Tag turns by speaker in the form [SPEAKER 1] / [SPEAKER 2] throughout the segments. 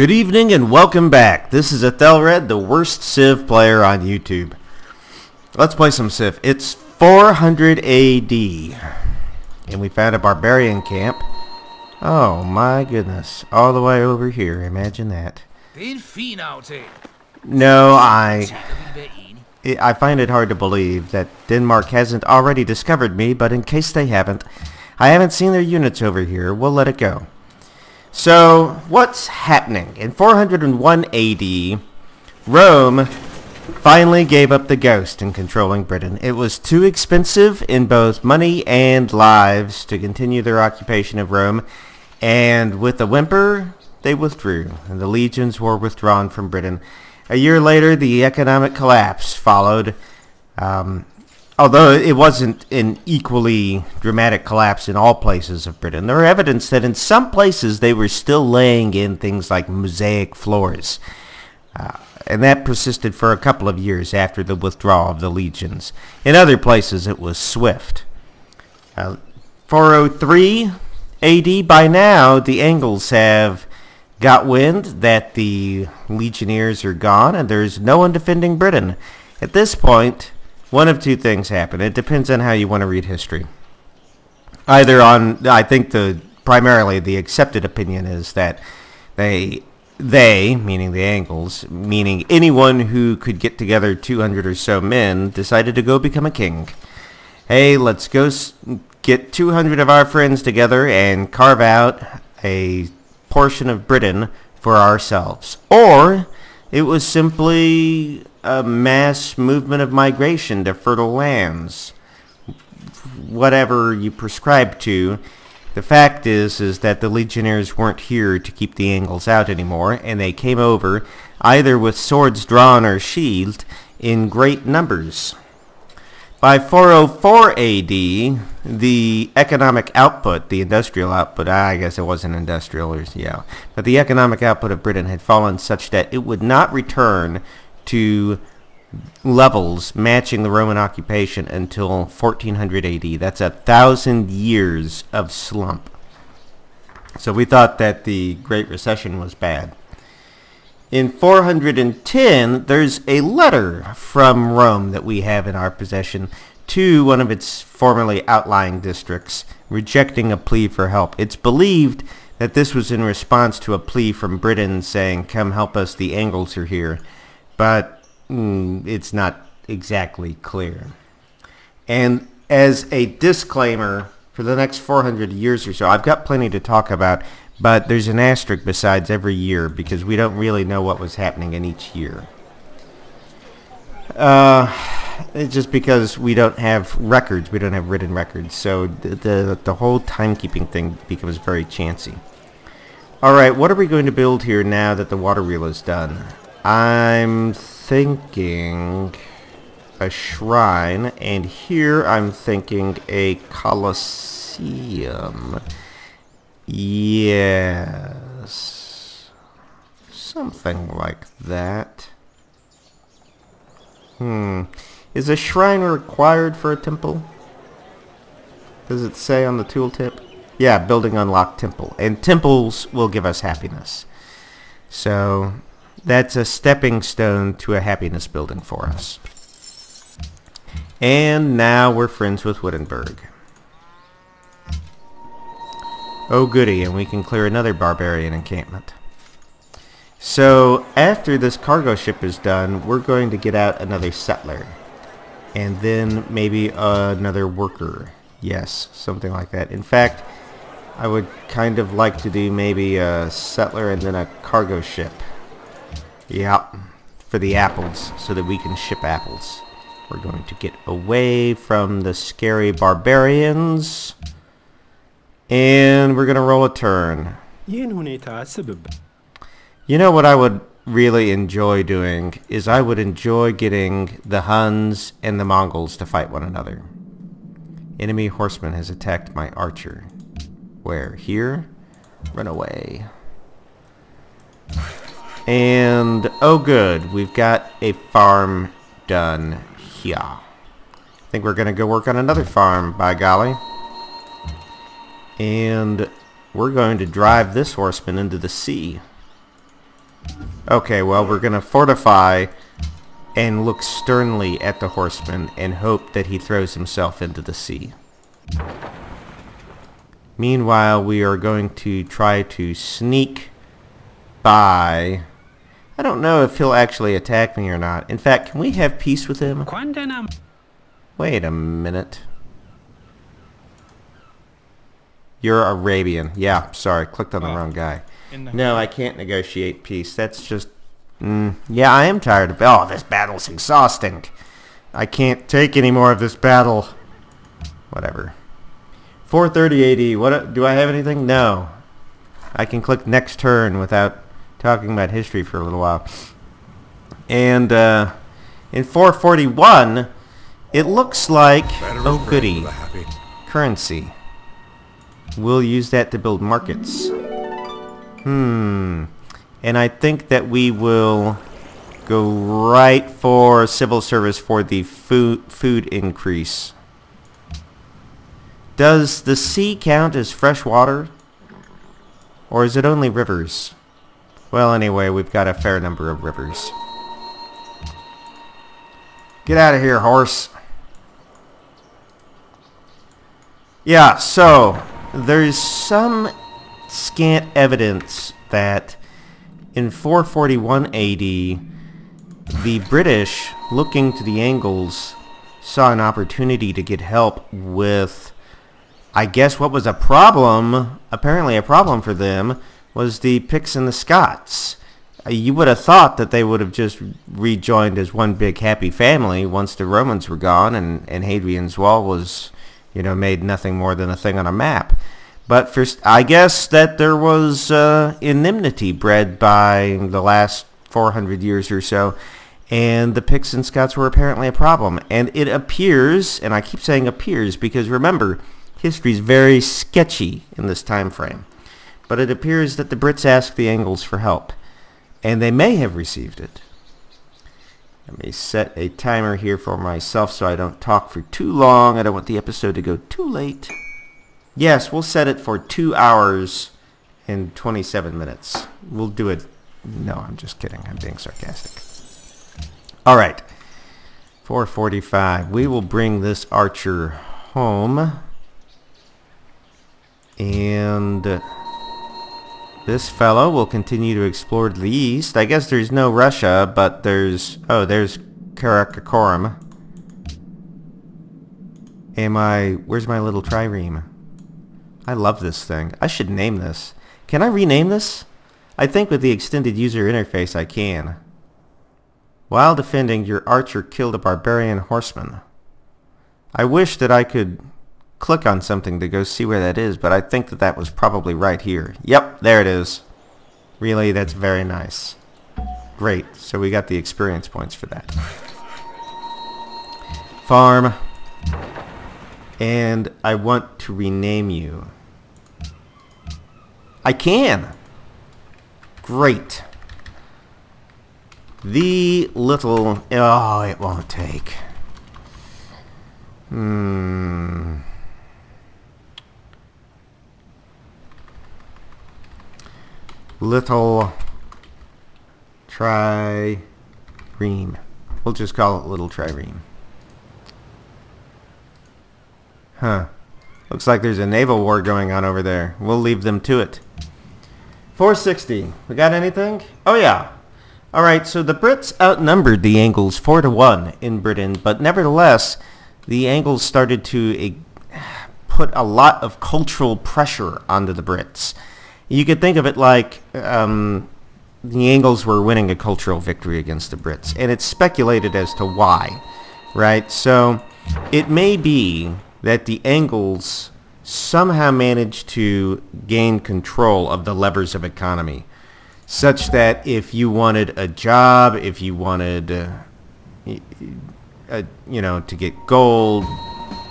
[SPEAKER 1] Good evening and welcome back. This is Ethelred, the worst Civ player on YouTube. Let's play some Civ. It's 400 AD. And we found a barbarian camp. Oh my goodness. All the way over here. Imagine that. No, I... I find it hard to believe that Denmark hasn't already discovered me, but in case they haven't, I haven't seen their units over here. We'll let it go. So, what's happening? In 401 AD, Rome finally gave up the ghost in controlling Britain. It was too expensive in both money and lives to continue their occupation of Rome, and with a whimper, they withdrew, and the legions were withdrawn from Britain. A year later, the economic collapse followed. Um, although it wasn't an equally dramatic collapse in all places of Britain, there are evidence that in some places they were still laying in things like mosaic floors. Uh, and that persisted for a couple of years after the withdrawal of the legions. In other places it was swift. Uh, 403 AD, by now the Angles have got wind that the legionnaires are gone and there's no one defending Britain. At this point, one of two things happen. It depends on how you want to read history. Either on, I think the primarily the accepted opinion is that they they, meaning the Angles, meaning anyone who could get together 200 or so men, decided to go become a king. Hey, let's go get 200 of our friends together and carve out a portion of Britain for ourselves. Or it was simply a mass movement of migration to fertile lands. Whatever you prescribe to, the fact is is that the legionnaires weren't here to keep the Angles out anymore, and they came over either with swords drawn or sheathed in great numbers. By 404 AD, the economic output, the industrial output, ah, I guess it wasn't industrial, or, yeah, but the economic output of Britain had fallen such that it would not return to levels matching the Roman occupation until 1400 AD. That's a thousand years of slump. So we thought that the Great Recession was bad. In 410, there's a letter from Rome that we have in our possession to one of its formerly outlying districts, rejecting a plea for help. It's believed that this was in response to a plea from Britain saying, come help us, the Angles are here. But mm, it's not exactly clear. And as a disclaimer, for the next 400 years or so, I've got plenty to talk about but there's an asterisk besides every year because we don't really know what was happening in each year. Uh, it's just because we don't have records, we don't have written records, so the, the, the whole timekeeping thing becomes very chancy. Alright, what are we going to build here now that the water wheel is done? I'm thinking a shrine, and here I'm thinking a coliseum. Yes. Something like that. Hmm. Is a shrine required for a temple? Does it say on the tooltip? Yeah, building unlocked temple. And temples will give us happiness. So, that's a stepping stone to a happiness building for us. And now we're friends with Wittenberg. Oh goody, and we can clear another barbarian encampment. So after this cargo ship is done, we're going to get out another settler. And then maybe another worker. Yes, something like that. In fact, I would kind of like to do maybe a settler and then a cargo ship. Yep, for the apples, so that we can ship apples. We're going to get away from the scary barbarians. And we're going to roll a turn. You know what I would really enjoy doing is I would enjoy getting the Huns and the Mongols to fight one another. Enemy horseman has attacked my archer. Where? Here? Run away. And, oh good, we've got a farm done here. I think we're going to go work on another farm, by golly. And we're going to drive this horseman into the sea. Okay, well, we're going to fortify and look sternly at the horseman and hope that he throws himself into the sea. Meanwhile, we are going to try to sneak by... I don't know if he'll actually attack me or not. In fact, can we have peace with him? Wait a minute. You're Arabian. Yeah, sorry, clicked on the oh. wrong guy. No, I can't negotiate peace. That's just... Mm, yeah, I am tired of... Oh, this battle's exhausting. I can't take any more of this battle. Whatever. 430 AD. What do I have anything? No. I can click next turn without talking about history for a little while. And uh, in 441, it looks like oh goody currency. We'll use that to build markets. Hmm. And I think that we will go right for civil service for the food food increase. Does the sea count as fresh water? Or is it only rivers? Well, anyway, we've got a fair number of rivers. Get out of here, horse. Yeah, so, there's some scant evidence that in 441 AD, the British, looking to the Angles, saw an opportunity to get help with I guess what was a problem, apparently a problem for them, was the Picts and the Scots. Uh, you would have thought that they would have just rejoined as one big happy family once the Romans were gone and, and Hadrian's Wall was, you know, made nothing more than a thing on a map. But first, I guess that there was uh, enmity bred by the last 400 years or so, and the Picts and Scots were apparently a problem. And it appears, and I keep saying appears because remember, History is very sketchy in this time frame, but it appears that the Brits asked the Angles for help, and they may have received it. Let me set a timer here for myself so I don't talk for too long. I don't want the episode to go too late. Yes, we'll set it for 2 hours and 27 minutes. We'll do it. No, I'm just kidding. I'm being sarcastic. All right. 445. We will bring this archer home. And this fellow will continue to explore the east. I guess there's no Russia, but there's... Oh, there's Karakoram. Am I... Where's my little trireme? I love this thing. I should name this. Can I rename this? I think with the extended user interface I can. While defending, your archer killed a barbarian horseman. I wish that I could click on something to go see where that is, but I think that that was probably right here. Yep, there it is. Really, that's very nice. Great, so we got the experience points for that. Farm. And I want to rename you. I can! Great. The little... Oh, it won't take. Hmm... little trireme. We'll just call it little trireme. Huh. Looks like there's a naval war going on over there. We'll leave them to it. 460. We got anything? Oh yeah. Alright, so the Brits outnumbered the Angles 4 to 1 in Britain, but nevertheless, the Angles started to put a lot of cultural pressure onto the Brits. You could think of it like um, the Angles were winning a cultural victory against the Brits, and it's speculated as to why, right? So it may be that the Angles somehow managed to gain control of the levers of economy, such that if you wanted a job, if you wanted, uh, uh, you know, to get gold,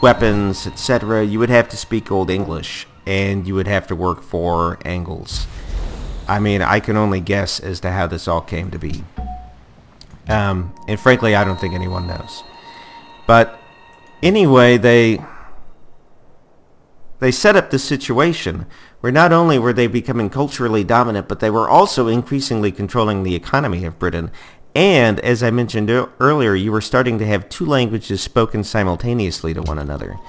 [SPEAKER 1] weapons, etc., you would have to speak Old English and you would have to work for angles. I mean, I can only guess as to how this all came to be. Um, and frankly, I don't think anyone knows. But anyway, they they set up the situation where not only were they becoming culturally dominant, but they were also increasingly controlling the economy of Britain. And as I mentioned earlier, you were starting to have two languages spoken simultaneously to one another.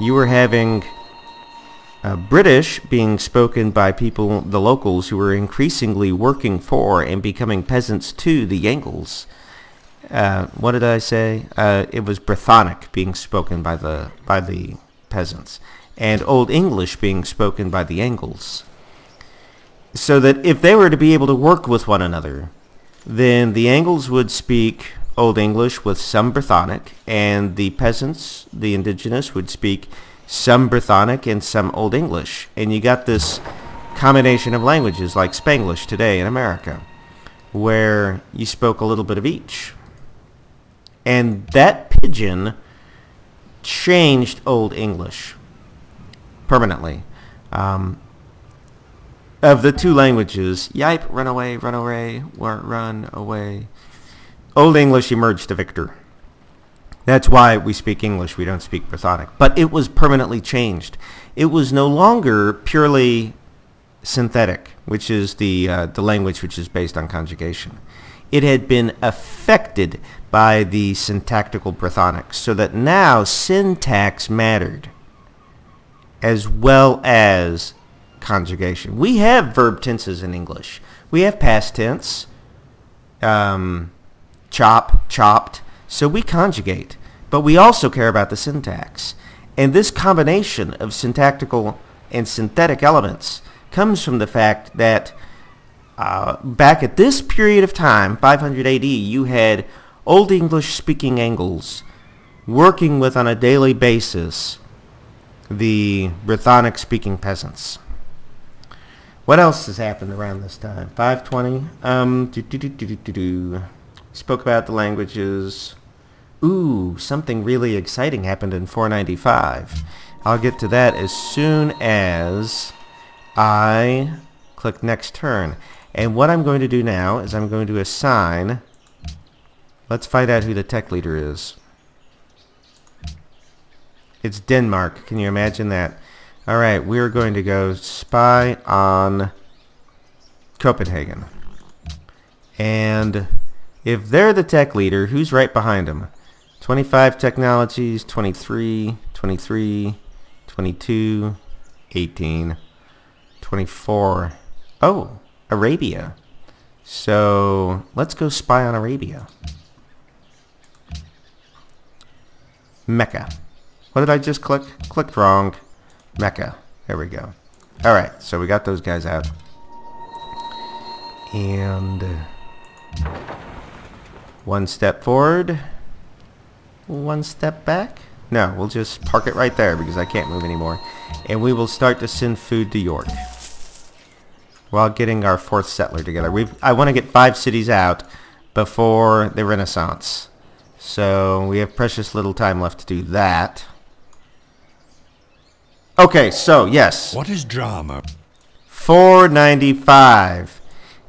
[SPEAKER 1] You were having uh, British being spoken by people, the locals, who were increasingly working for and becoming peasants to the Angles. Uh, what did I say? Uh, it was Brythonic being spoken by the by the peasants, and Old English being spoken by the Angles. So that if they were to be able to work with one another, then the Angles would speak Old English with some Brythonic, and the peasants, the indigenous, would speak some Brythonic and some Old English. And you got this combination of languages like Spanglish today in America, where you spoke a little bit of each. And that pidgin changed Old English permanently. Um, of the two languages, yipe, run away, run away, run away, Old English emerged the victor. That's why we speak English, we don't speak Brythonic. But it was permanently changed. It was no longer purely synthetic, which is the, uh, the language which is based on conjugation. It had been affected by the syntactical Brythonics, so that now syntax mattered as well as conjugation. We have verb tenses in English. We have past tense, um, chop, chopped, so we conjugate, but we also care about the syntax. And this combination of syntactical and synthetic elements comes from the fact that uh, back at this period of time, 500 AD, you had Old English speaking Angles working with on a daily basis the Brythonic speaking peasants. What else has happened around this time? 520. Um, Spoke about the languages. Ooh, something really exciting happened in 495. I'll get to that as soon as I click next turn. And what I'm going to do now is I'm going to assign, let's find out who the tech leader is. It's Denmark. Can you imagine that? Alright, we're going to go spy on Copenhagen. And if they're the tech leader, who's right behind them? 25 technologies, 23, 23, 22, 18, 24. Oh, Arabia. So let's go spy on Arabia. Mecca. What did I just click? Clicked wrong. Mecca. There we go. Alright, so we got those guys out. And uh, one step forward one step back. No, we'll just park it right there because I can't move anymore. And we will start to send food to York while getting our fourth settler together. we I want to get five cities out before the Renaissance. So we have precious little time left to do that. Okay, so yes.
[SPEAKER 2] What is drama?
[SPEAKER 1] 495.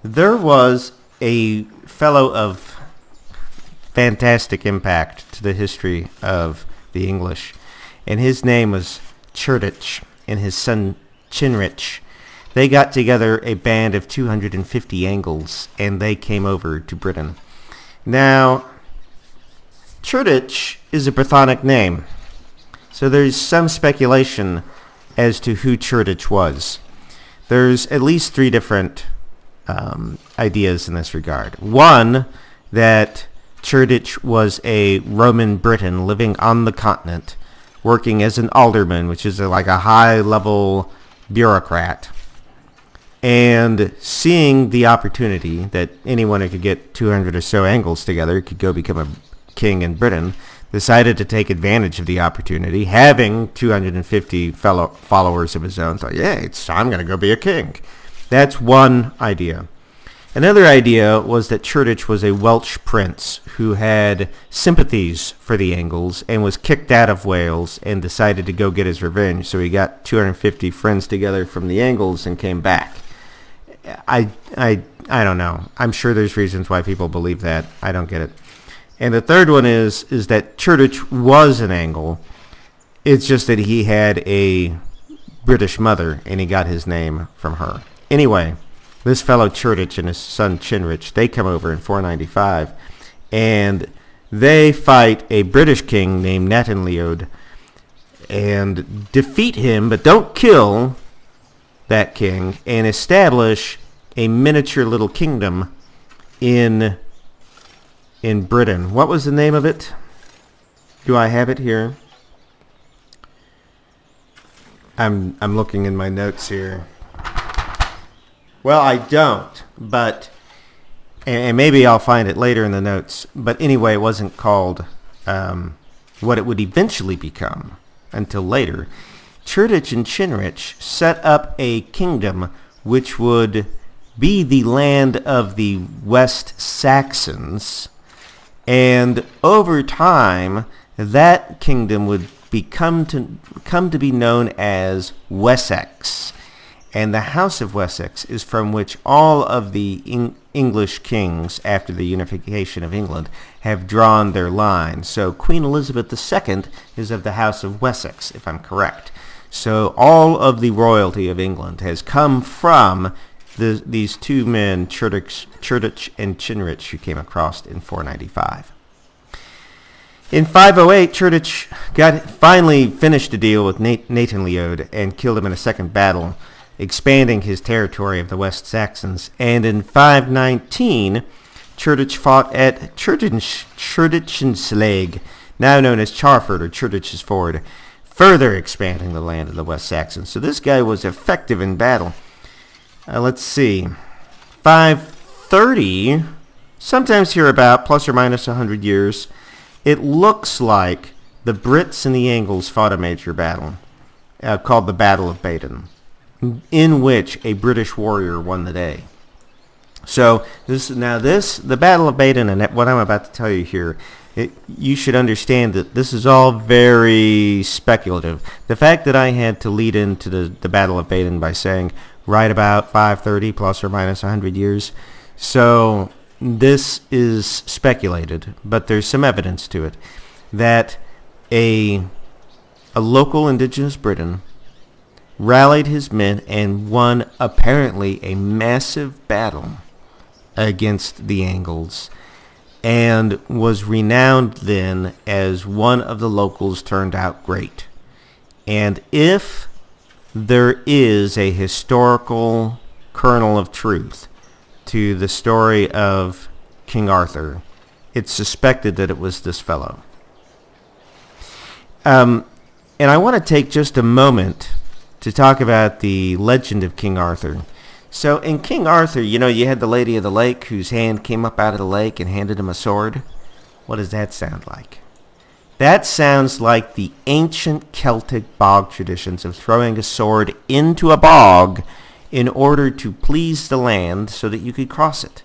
[SPEAKER 1] There was a fellow of fantastic impact to the history of the English. And his name was Cerdic and his son Cynric. They got together a band of 250 Angles and they came over to Britain. Now, Cerdic is a Brythonic name. So there's some speculation as to who Cerdic was. There's at least three different um, ideas in this regard. One, that Cerdic was a Roman Briton living on the continent, working as an alderman, which is a, like a high-level bureaucrat, and seeing the opportunity that anyone who could get 200 or so angles together could go become a king in Britain, decided to take advantage of the opportunity, having 250 fellow followers of his own. Thought, yeah, I'm going to go be a king. That's one idea. Another idea was that Cerdic was a Welsh prince who had sympathies for the Angles and was kicked out of Wales and decided to go get his revenge. So he got 250 friends together from the Angles and came back. I, I, I don't know. I'm sure there's reasons why people believe that. I don't get it. And the third one is is that Cerdic was an Angle. It's just that he had a British mother, and he got his name from her. Anyway, this fellow Cerdic and his son Cynric, they come over in 495, and they fight a British king named Natanleod and defeat him, but don't kill that king, and establish a miniature little kingdom in in Britain. What was the name of it? Do I have it here? I'm I'm looking in my notes here. Well, I don't, but and, maybe I'll find it later in the notes. But anyway, it wasn't called um, what it would eventually become until later. Cerdic and Cynric set up a kingdom which would be the land of the West Saxons, and over time, that kingdom would become to come to be known as Wessex. And the House of Wessex is from which all of the English kings after the unification of England have drawn their line. So Queen Elizabeth II is of the House of Wessex, if I'm correct. So all of the royalty of England has come from the, these two men, Cerdic and Cynric, who came across in 495. In 508, Cerdic got finally finished a deal with Natanleod and killed him in a second battle expanding his territory of the West Saxons. And in 519, Cerdic fought at Cherdichenslag, now known as Charford or Cerdic's Ford, further expanding the land of the West Saxons. So this guy was effective in battle. Uh, let's see. 530, sometimes here about plus or minus 100 years, it looks like the Brits and the Angles fought a major battle uh, called the Battle of Badon in which a British warrior won the day. So this now this the Battle of Badon and what I'm about to tell you here, it, you should understand that this is all very speculative. The fact that I had to lead into the, the Battle of Badon by saying right about 530 plus or minus 100 years, so this is speculated, but there's some evidence to it that a a local indigenous Briton rallied his men and won apparently a massive battle against the Angles and was renowned then as one of the locals turned out great. And if there is a historical kernel of truth to the story of King Arthur, it's suspected that it was this fellow. Um, and I want to take just a moment to talk about the legend of King Arthur. So in King Arthur, you know, you had the Lady of the Lake whose hand came up out of the lake and handed him a sword. What does that sound like? That sounds like the ancient Celtic bog traditions of throwing a sword into a bog in order to please the land so that you could cross it.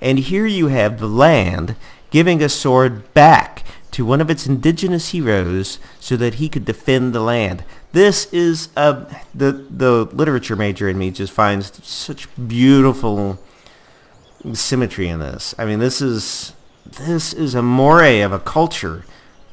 [SPEAKER 1] And here you have the land giving a sword back to one of its indigenous heroes so that he could defend the land. This is uh, the the literature major in me just finds such beautiful symmetry in this. I mean, this is this is a moray of a culture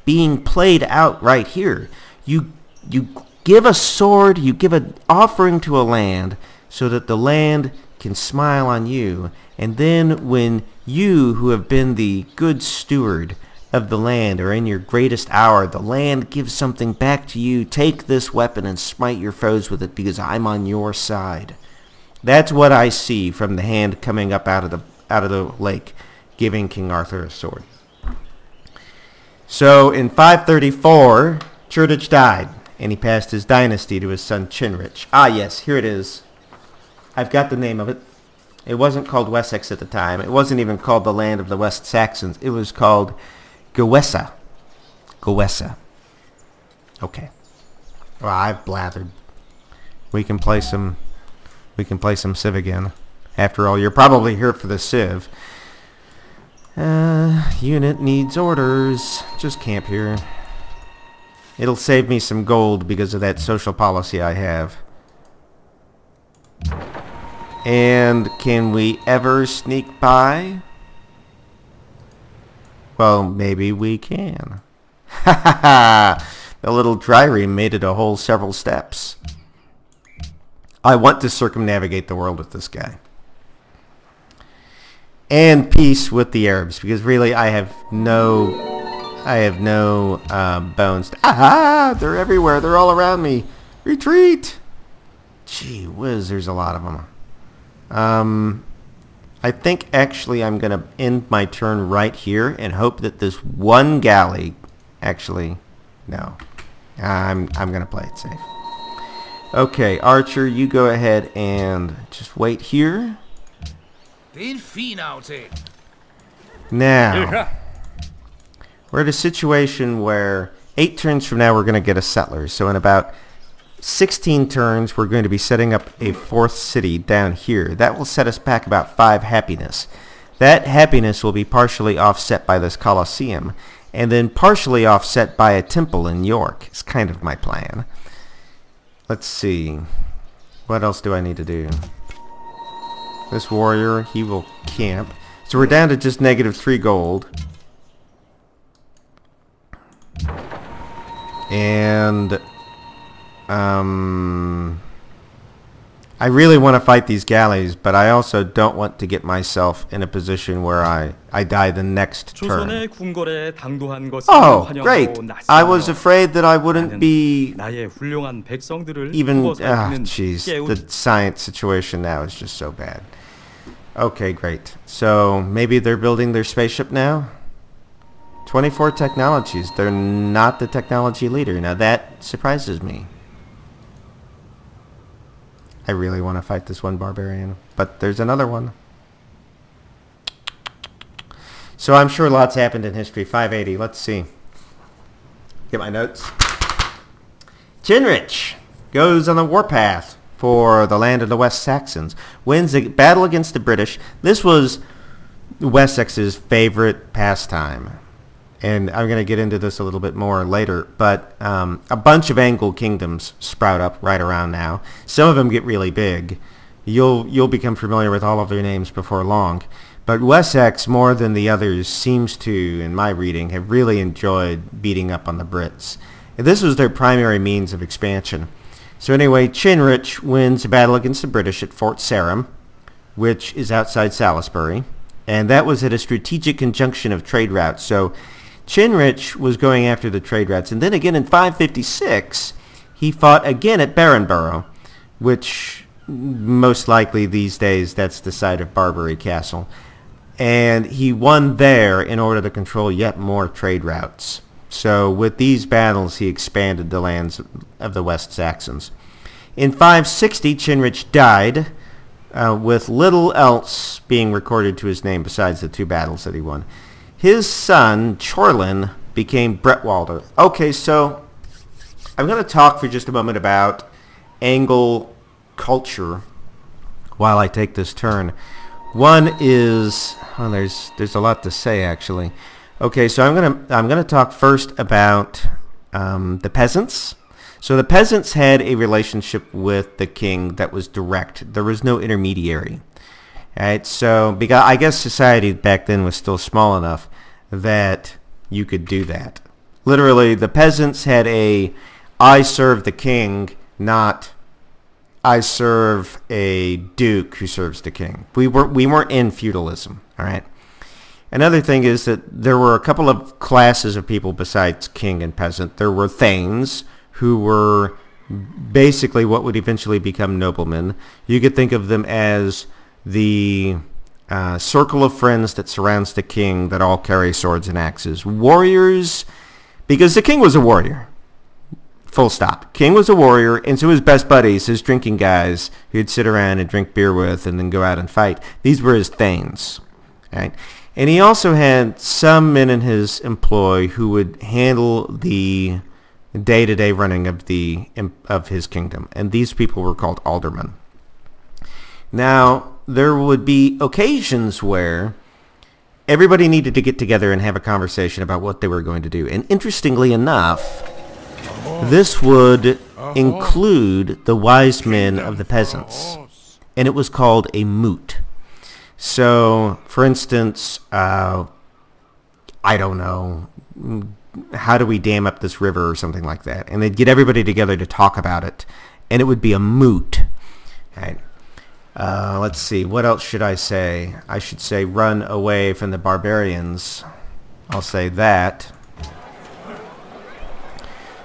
[SPEAKER 1] being played out right here. You you give a sword, you give an offering to a land so that the land can smile on you. And then when you who have been the good steward of the land or in your greatest hour, the land gives something back to you. Take this weapon and smite your foes with it because I'm on your side. That's what I see from the hand coming up out of the out of the lake, giving King Arthur a sword. So in 534, Cerdic died, and he passed his dynasty to his son Cynric. Ah, yes, here it is. I've got the name of it. It wasn't called Wessex at the time. It wasn't even called the land of the West Saxons. It was called Gewisse. Gewisse. Okay. Well, I've blathered. We can play some. We can play some Civ again. After all, you're probably here for the Civ. Uh, unit needs orders. Just camp here. It'll save me some gold because of that social policy I have. And can we ever sneak by? Well, maybe we can. Ha ha ha! The little trireme made it a whole several steps. I want to circumnavigate the world with this guy. And peace with the Arabs, because really I have no... I have no um, bones. Ah, they're everywhere. They're all around me. Retreat! Gee whiz, there's a lot of them. Um, I think actually I'm going to end my turn right here and hope that this one galley actually... No. I'm, I'm going to play it safe. Okay, Archer, you go ahead and just wait here. Now, we're at a situation where eight turns from now we're going to get a settler. So in about 16 turns we're going to be setting up a fourth city down here. That will set us back about five happiness. That happiness will be partially offset by this Colosseum and then partially offset by a temple in York. It's kind of my plan. Let's see. What else do I need to do? This warrior, he will camp. So we're down to just negative three gold. And um I really want to fight these galleys, but I also don't want to get myself in a position where I, I die the next turn. Oh, great! I was afraid that I wouldn't be even... Ah, jeez, the science situation now is just so bad. Okay, great. So maybe they're building their spaceship now? 24 technologies. They're not the technology leader. Now that surprises me. I really want to fight this one barbarian. But there's another one. So I'm sure lots happened in history. 580. Let's see. Get my notes. Cynric goes on the warpath for the land of the West Saxons. Wins a battle against the British. This was Wessex's favorite pastime and I'm going to get into this a little bit more later, but um, a bunch of Anglo kingdoms sprout up right around now. Some of them get really big. You'll you'll become familiar with all of their names before long. But Wessex, more than the others, seems to, in my reading, have really enjoyed beating up on the Brits. This was their primary means of expansion. So anyway, Cynric wins a battle against the British at Fort Sarum, which is outside Salisbury. And that was at a strategic conjunction of trade routes. So Cynric was going after the trade routes. And then again in 556, he fought again at Beranburh, which most likely these days that's the site of Barbury Castle. And he won there in order to control yet more trade routes. So with these battles, he expanded the lands of the West Saxons. In 560, Cynric died, uh, with little else being recorded to his name besides the two battles that he won. His son, Ceawlin, became Bretwalda. Okay, so I'm going to talk for just a moment about Anglo culture while I take this turn. One is, well, there's there's a lot to say actually. Okay, so I'm gonna I'm gonna talk first about um, the peasants. So the peasants had a relationship with the king that was direct. There was no intermediary. Right, so because I guess society back then was still small enough that you could do that. Literally, the peasants had a I serve the king, not I serve a duke who serves the king. We weren't we weren't in feudalism, all right? Another thing is that there were a couple of classes of people besides king and peasant. There were thanes who were basically what would eventually become noblemen. You could think of them as the uh, circle of friends that surrounds the king that all carry swords and axes. Warriors, because the king was a warrior. Full stop. King was a warrior, and so his best buddies, his drinking guys, he'd sit around and drink beer with and then go out and fight. These were his thanes. Right? And he also had some men in his employ who would handle the day-to-day running of the of his kingdom, and these people were called aldermen. Now, there would be occasions where everybody needed to get together and have a conversation about what they were going to do. And interestingly enough, this would include the wise men of the peasants. And it was called a moot. So, for instance, uh, I don't know, how do we dam up this river or something like that? And they'd get everybody together to talk about it. And it would be a moot Right. Uh, let's see. What else should I say? I should say run away from the barbarians. I'll say that.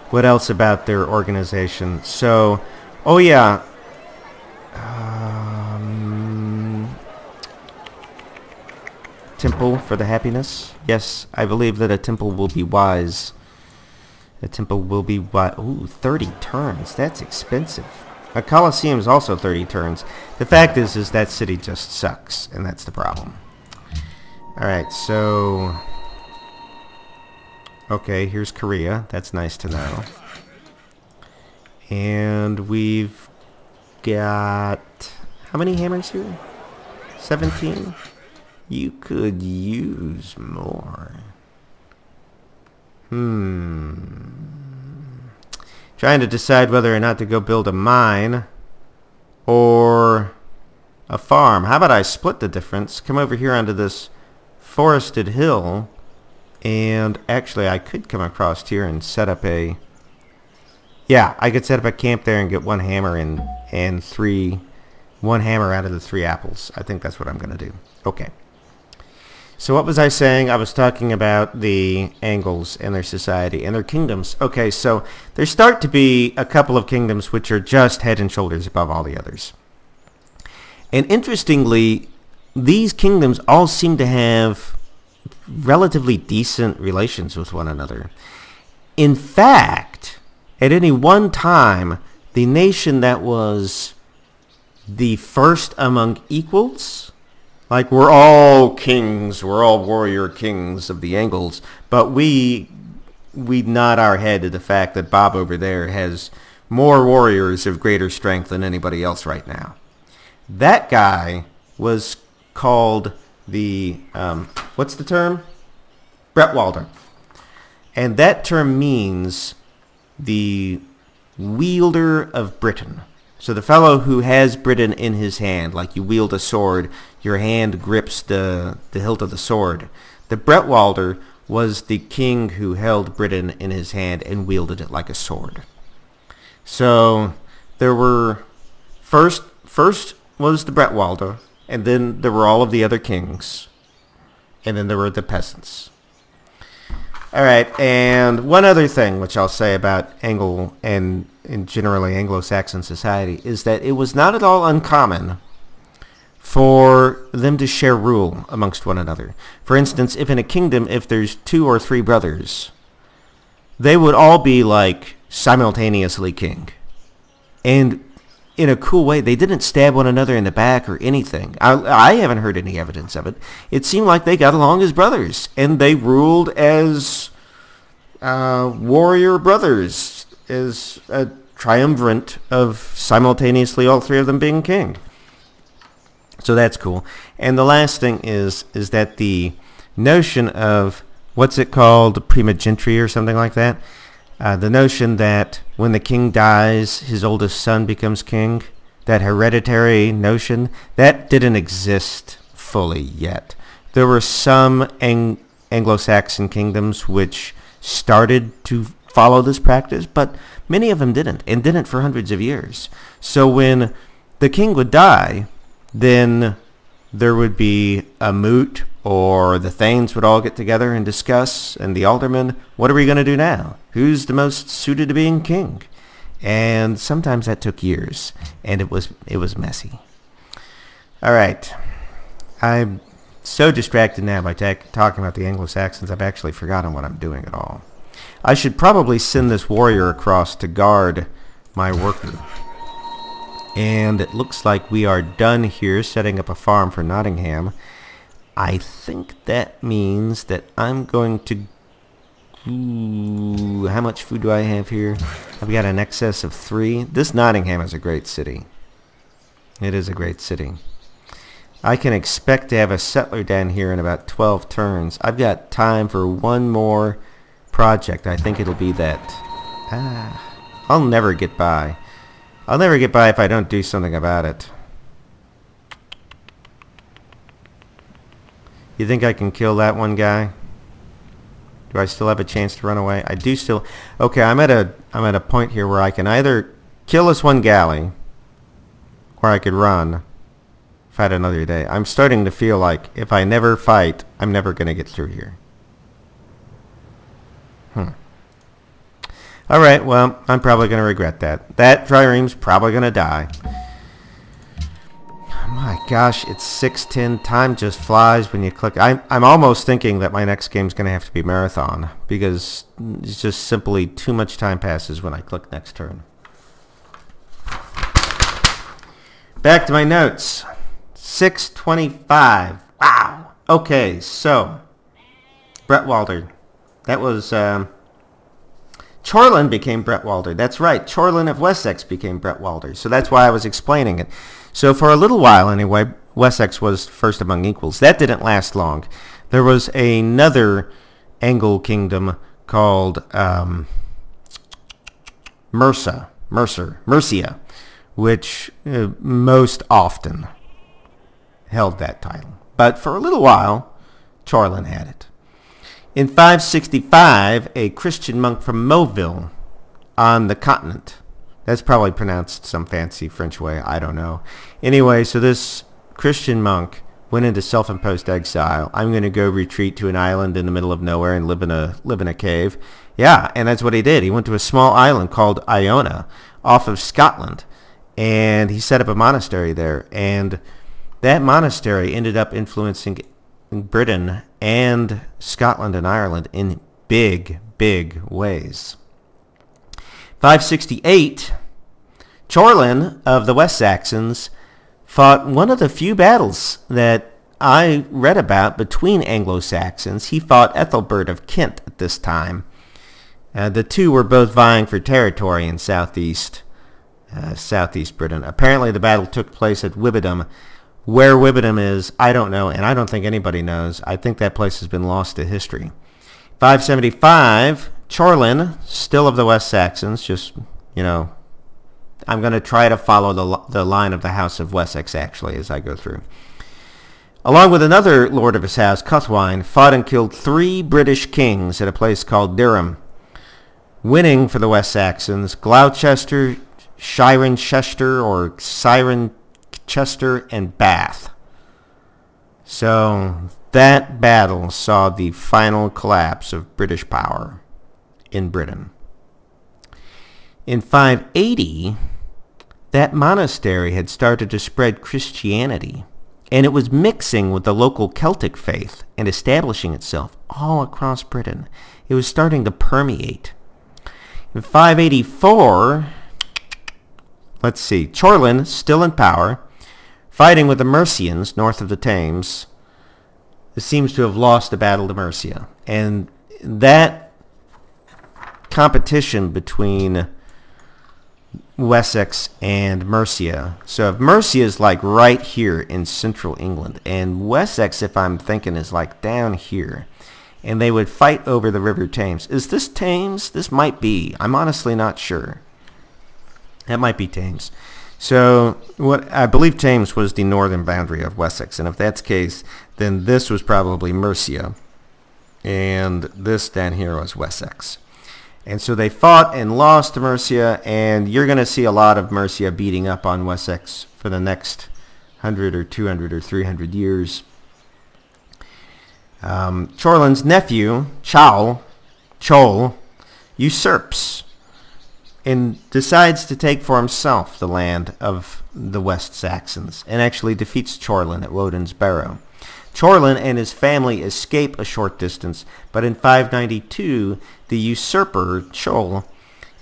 [SPEAKER 1] What else about their organization? So, oh yeah. Um, temple for the happiness. Yes, I believe that a temple will be wise. A temple will be wise. Ooh, 30 turns. That's expensive. A Colosseum is also 30 turns. The fact is, is that city just sucks, and that's the problem. Alright, so... Okay, here's Korea. That's nice to know. And we've got... How many hammers here? 17? You could use more. Hmm trying to decide whether or not to go build a mine or a farm. How about I split the difference, come over here onto this forested hill, and actually I could come across here and set up a... Yeah, I could set up a camp there and get one hammer and, and three... One hammer out of the three apples. I think that's what I'm going to do. Okay. So what was I saying? I was talking about the Angles and their society and their kingdoms. Okay, so there start to be a couple of kingdoms which are just head and shoulders above all the others. And interestingly, these kingdoms all seem to have relatively decent relations with one another. In fact, at any one time, the nation that was the first among equals like we're all kings, we're all warrior kings of the Angles, but we we nod our head to the fact that Bob over there has more warriors of greater strength than anybody else right now. That guy was called the um, what's the term? Brett Bretwalder, and that term means the wielder of Britain. So the fellow who has Britain in his hand, like you wield a sword, your hand grips the, the hilt of the sword. The Bretwalder was the king who held Britain in his hand and wielded it like a sword. So there were first first was the Bretwalder, and then there were all of the other kings, and then there were the peasants. All right, and one other thing which I'll say about Angle and, and generally Anglo-Saxon society is that it was not at all uncommon for them to share rule amongst one another. For instance, if in a kingdom, if there's two or three brothers, they would all be like simultaneously king. And in a cool way. They didn't stab one another in the back or anything. I, I haven't heard any evidence of it. It seemed like they got along as brothers, and they ruled as uh, warrior brothers, as a triumvirate of simultaneously all three of them being king. So that's cool. And the last thing is is that the notion of what's it called, primogeniture or something like that uh, the notion that when the king dies, his oldest son becomes king, that hereditary notion, that didn't exist fully yet. There were some Ang- Anglo-Saxon kingdoms which started to follow this practice, but many of them didn't, and didn't for hundreds of years. So when the king would die, then there would be a moot or the Thanes would all get together and discuss, and the aldermen, what are we going to do now? Who's the most suited to being king? And sometimes that took years, and it was it was messy. All right, I'm so distracted now by talking about the Anglo-Saxons, I've actually forgotten what I'm doing at all. I should probably send this warrior across to guard my worker. And it looks like we are done here setting up a farm for Nottingham. I think that means that I'm going to... Ooh, how much food do I have here? I've got an excess of three. This Nottingham is a great city. It is a great city. I can expect to have a settler down here in about 12 turns. I've got time for one more project. I think it'll be that. Ah, I'll never get by. I'll never get by if I don't do something about it. You think I can kill that one guy? Do I still have a chance to run away? I do still... Okay, I'm at a I'm at a point here where I can either kill this one galley or I could run. Fight another day. I'm starting to feel like if I never fight, I'm never going to get through here. Hmm. Alright, well, I'm probably going to regret that. That trireme's probably going to die. My gosh, it's 6.10. Time just flies when you click. I'm, I'm almost thinking that my next game's going to have to be Marathon because it's just simply too much time passes when I click next turn. Back to my notes. 625. Wow. Okay, so Bretwalda. That was um, Ceawlin became Bretwalda. That's right. Ceawlin of Wessex became Bretwalda. So that's why I was explaining it. So for a little while anyway, Wessex was first among equals. That didn't last long. There was another Angle kingdom called um, Mercia, Mercer, Mercia, which uh, most often held that title. But for a little while, Ceawlin had it. In 565, a Christian monk from Moville on the continent. That's probably pronounced some fancy French way. I don't know. Anyway, so this Christian monk went into self-imposed exile. I'm going to go retreat to an island in the middle of nowhere and live in a live in a cave. Yeah, and that's what he did. He went to a small island called Iona off of Scotland and he set up a monastery there and that monastery ended up influencing Britain and Scotland and Ireland in big, big ways. 568, Ceawlin of the West Saxons fought one of the few battles that I read about between Anglo-Saxons. He fought Ethelbert of Kent at this time. Uh, the two were both vying for territory in southeast uh, southeast Britain. Apparently the battle took place at Wimbledon, where Wimbledon is, I don't know, and I don't think anybody knows. I think that place has been lost to history. 575, Ceawlin, still of the West Saxons, just, you know, I'm going to try to follow the, the line of the House of Wessex, actually, as I go through. Along with another lord of his house, Cuthwine, fought and killed three British kings at a place called Dyrham, winning for the West Saxons Gloucester, Cirencester, or Siren Chester, and Bath. So that battle saw the final collapse of British power in Britain. In 580, that monastery had started to spread Christianity, and it was mixing with the local Celtic faith and establishing itself all across Britain. It was starting to permeate. In 584, let's see, Ceawlin, still in power, fighting with the Mercians north of the Thames, seems to have lost the battle of Mercia. And that competition between Wessex and Mercia. So if Mercia is like right here in central England, and Wessex, if I'm thinking, is like down here, and they would fight over the River Thames. Is this Thames? This might be. I'm honestly not sure. That might be Thames. So what I believe Thames was the northern boundary of Wessex, and if that's the case, then this was probably Mercia, and this down here was Wessex. And so they fought and lost to Mercia, and you're going to see a lot of Mercia beating up on Wessex for the next 100 or 200 or 300 years. Um, nephew, Chal, Ceol, usurps and decides to take for himself the land of the West Saxons and actually defeats Ceawlin at Woden's Barrow. Ceawlin and his family escape a short distance, but in 592 the usurper, Ceol,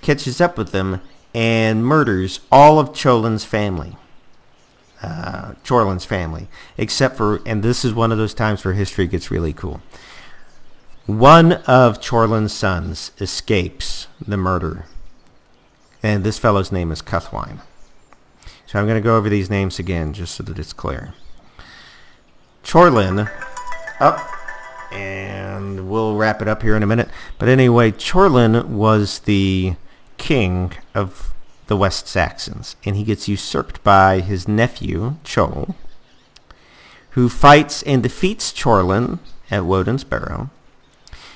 [SPEAKER 1] catches up with them and murders all of Ceawlin's family. Uh, Ceawlin's family, except for, and this is one of those times where history gets really cool. One of Ceawlin's sons escapes the murder and this fellow's name is Cuthwine. So I'm going to go over these names again just so that it's clear. Ceawlin, up, and we'll wrap it up here in a minute. But anyway, Ceawlin was the king of the West Saxons, and he gets usurped by his nephew, Ceol, who fights and defeats Ceawlin at Woden's Barrow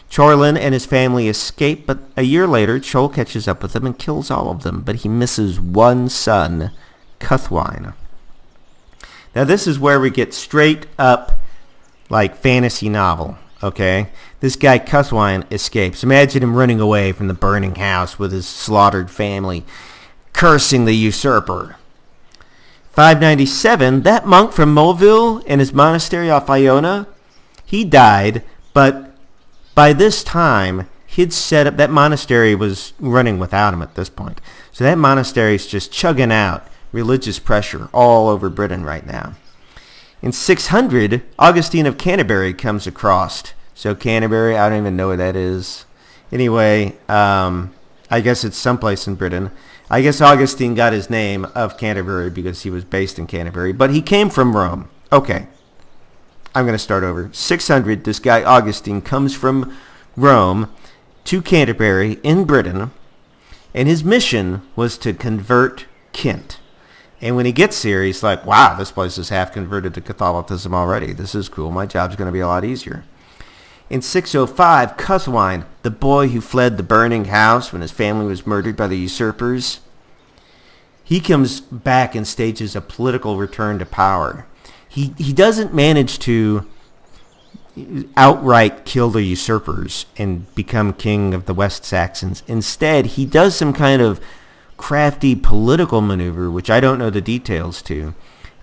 [SPEAKER 1] Ceawlin and his family escape, but a year later, Ceol catches up with them and kills all of them, but he misses one son, Cuthwine. Now this is where we get straight up like fantasy novel. Okay, this guy Cuthwine escapes. Imagine him running away from the burning house with his slaughtered family, cursing the usurper. 597, that monk from Moville and his monastery off Iona, he died, but by this time, he'd set up, that monastery was running without him at this point. So that monastery is just chugging out religious pressure all over Britain right now. In 600, Augustine of Canterbury comes across. So Canterbury, I don't even know where that is. Anyway, um, I guess it's someplace in Britain. I guess Augustine got his name of Canterbury because he was based in Canterbury, but he came from Rome. Okay. I'm going to start over. 600, this guy Augustine comes from Rome to Canterbury in Britain, and his mission was to convert Kent. And when he gets here, he's like, wow, this place is half converted to Catholicism already. This is cool. My job's going to be a lot easier. In 605, Cuthwine, the boy who fled the burning house when his family was murdered by the usurpers, he comes back and stages a political return to power. He, he doesn't manage to outright kill the usurpers and become king of the West Saxons. Instead, he does some kind of crafty political maneuver, which I don't know the details to,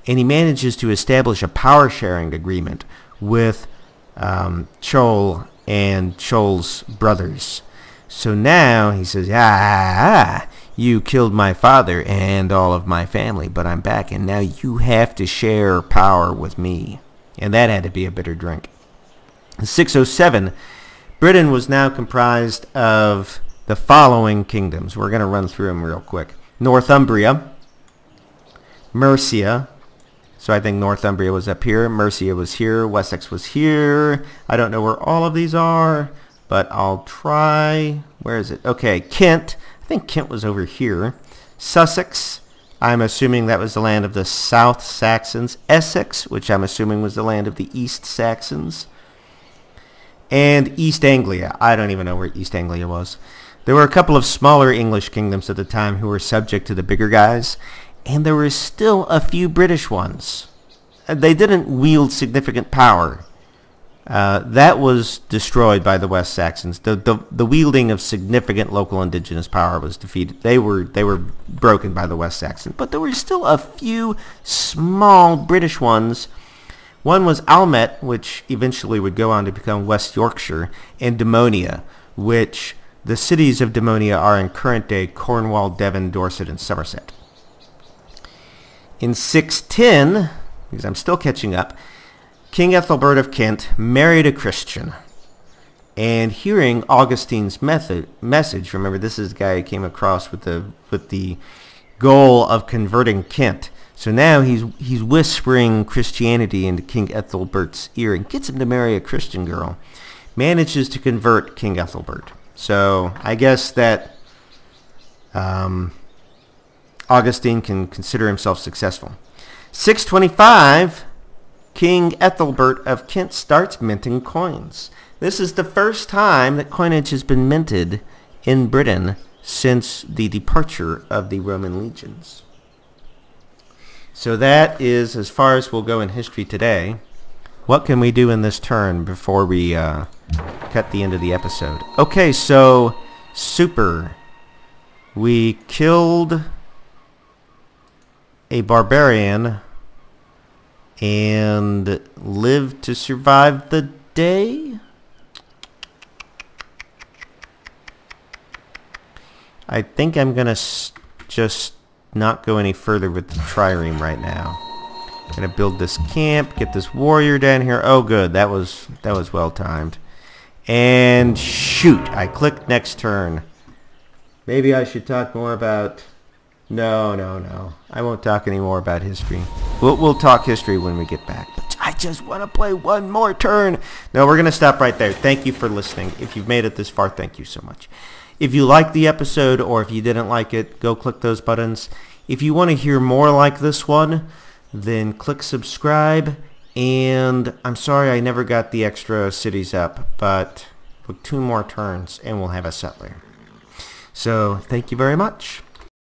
[SPEAKER 1] and he manages to establish a power sharing agreement with um, Ceol and Ceol's brothers. So now he says, ah, you killed my father and all of my family, but I'm back, and now you have to share power with me. And that had to be a bitter drink. 607, Britain was now comprised of the following kingdoms. We're going to run through them real quick. Northumbria, Mercia, so I think Northumbria was up here, Mercia was here, Wessex was here. I don't know where all of these are, but I'll try. Where is it? Okay, Kent. Think Kent was over here. Sussex. I'm assuming that was the land of the South Saxons. Essex, which I'm assuming was the land of the East Saxons. And East Anglia. I don't even know where East Anglia was. There were a couple of smaller English kingdoms at the time who were subject to the bigger guys, and there were still a few British ones. They didn't wield significant power. Uh, that was destroyed by the West Saxons. The, the the wielding of significant local indigenous power was defeated. They were they were broken by the West Saxons, but there were still a few small British ones. One was Elmet, which eventually would go on to become West Yorkshire, and Dumnonia, which the cities of Dumnonia are in current day Cornwall, Devon, Dorset, and Somerset. In 610, because I'm still catching up, King Ethelbert of Kent married a Christian. And hearing Augustine's method, message, remember this is the guy who came across with the with the goal of converting Kent. So now he's he's whispering Christianity into King Ethelbert's ear and gets him to marry a Christian girl. Manages to convert King Ethelbert. So I guess that um, Augustine can consider himself successful. 625, King Ethelbert of Kent starts minting coins. This is the first time that coinage has been minted in Britain since the departure of the Roman legions. So that is as far as we'll go in history today. What can we do in this turn before we uh, cut the end of the episode? Okay, so super. We killed a barbarian and live to survive the day? I think I'm going to just not go any further with the trireme right now. I'm Gonna build this camp, get this warrior down here. Oh good, that was that was well timed. And shoot, I clicked next turn. Maybe I should talk more about no, no, no. I won't talk anymore about history. We'll, we'll talk history when we get back. But I just want to play one more turn. No, we're going to stop right there. Thank you for listening. If you've made it this far, thank you so much. If you liked the episode or if you didn't like it, go click those buttons. If you want to hear more like this one, then click subscribe. And I'm sorry I never got the extra cities up, but two more turns and we'll have a settler. So thank you very much.